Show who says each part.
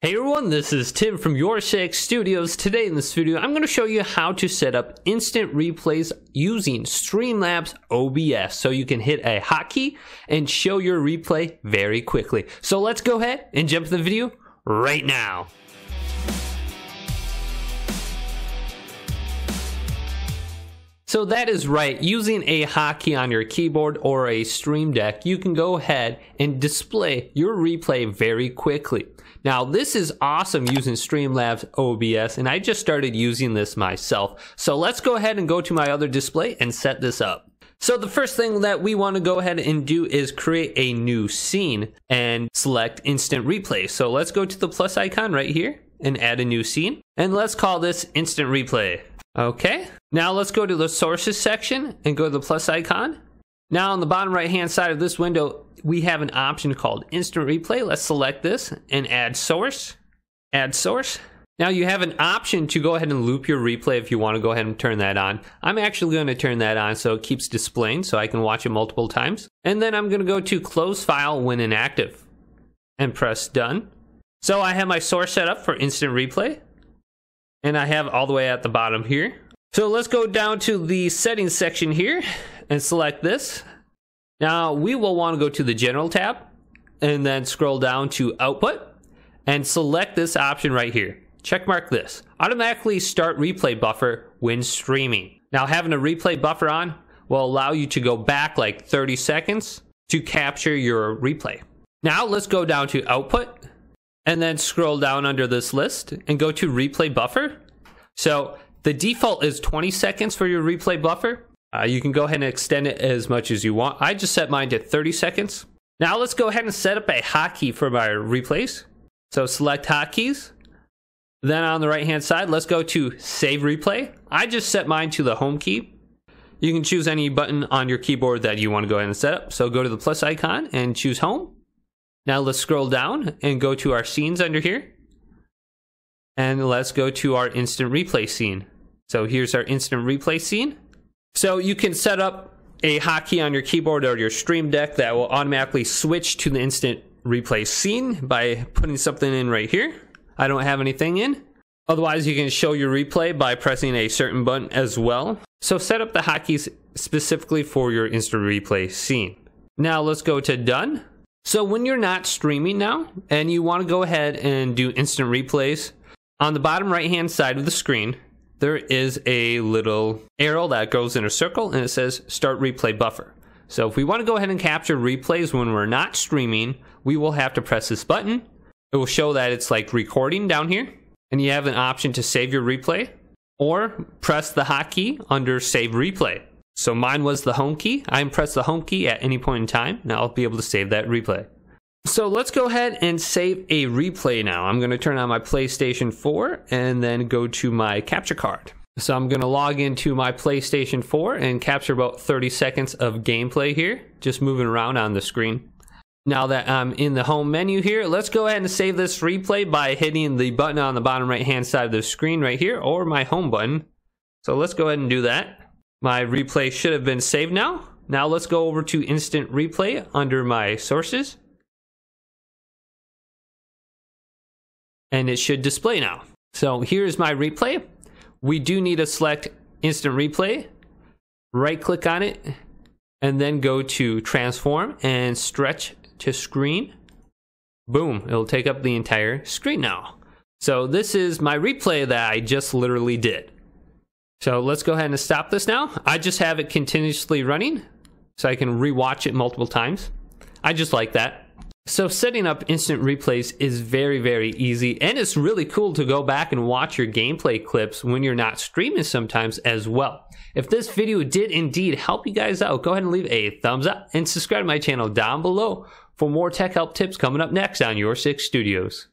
Speaker 1: Hey everyone, this is Tim from Your Six Studios. Today in this video, I'm going to show you how to set up instant replays using Streamlabs OBS so you can hit a hotkey and show your replay very quickly. So let's go ahead and jump to the video right now. So that is right, using a hotkey on your keyboard or a stream deck, you can go ahead and display your replay very quickly. Now this is awesome using Streamlabs OBS and I just started using this myself. So let's go ahead and go to my other display and set this up. So the first thing that we want to go ahead and do is create a new scene and select instant replay. So let's go to the plus icon right here and add a new scene. And let's call this instant replay. Okay, now let's go to the sources section and go to the plus icon. Now on the bottom right hand side of this window, we have an option called instant replay. Let's select this and add source, add source. Now you have an option to go ahead and loop your replay if you want to go ahead and turn that on. I'm actually going to turn that on so it keeps displaying so I can watch it multiple times. And then I'm going to go to close file when inactive and press done. So I have my source set up for instant replay and I have all the way at the bottom here. So let's go down to the settings section here and select this. Now we will want to go to the general tab and then scroll down to output and select this option right here. Check mark this. Automatically start replay buffer when streaming. Now having a replay buffer on will allow you to go back like 30 seconds to capture your replay. Now let's go down to output and then scroll down under this list and go to replay buffer. So the default is 20 seconds for your replay buffer. Uh, you can go ahead and extend it as much as you want. I just set mine to 30 seconds. Now let's go ahead and set up a hotkey for my replays. So select hotkeys. Then on the right hand side, let's go to save replay. I just set mine to the home key. You can choose any button on your keyboard that you want to go ahead and set up. So go to the plus icon and choose home. Now let's scroll down and go to our scenes under here. And let's go to our instant replay scene. So here's our instant replay scene. So you can set up a hotkey on your keyboard or your stream deck that will automatically switch to the instant replay scene by putting something in right here. I don't have anything in. Otherwise, you can show your replay by pressing a certain button as well. So set up the hotkeys specifically for your instant replay scene. Now let's go to done. So when you're not streaming now and you want to go ahead and do instant replays, on the bottom right hand side of the screen, there is a little arrow that goes in a circle and it says start replay buffer. So if we want to go ahead and capture replays when we're not streaming, we will have to press this button. It will show that it's like recording down here and you have an option to save your replay or press the hotkey under save replay. So mine was the home key. I press the home key at any point in time. Now I'll be able to save that replay. So let's go ahead and save a replay now. I'm going to turn on my PlayStation 4 and then go to my capture card. So I'm going to log into my PlayStation 4 and capture about 30 seconds of gameplay here, just moving around on the screen. Now that I'm in the home menu here, let's go ahead and save this replay by hitting the button on the bottom right hand side of the screen right here or my home button. So let's go ahead and do that. My replay should have been saved now. Now let's go over to instant replay under my sources. And it should display now. So here's my replay. We do need to select instant replay. Right click on it and then go to transform and stretch to screen. Boom, it'll take up the entire screen now. So this is my replay that I just literally did. So let's go ahead and stop this now. I just have it continuously running so I can rewatch it multiple times. I just like that. So setting up instant replays is very, very easy and it's really cool to go back and watch your gameplay clips when you're not streaming sometimes as well. If this video did indeed help you guys out, go ahead and leave a thumbs up and subscribe to my channel down below for more tech help tips coming up next on Your Six Studios.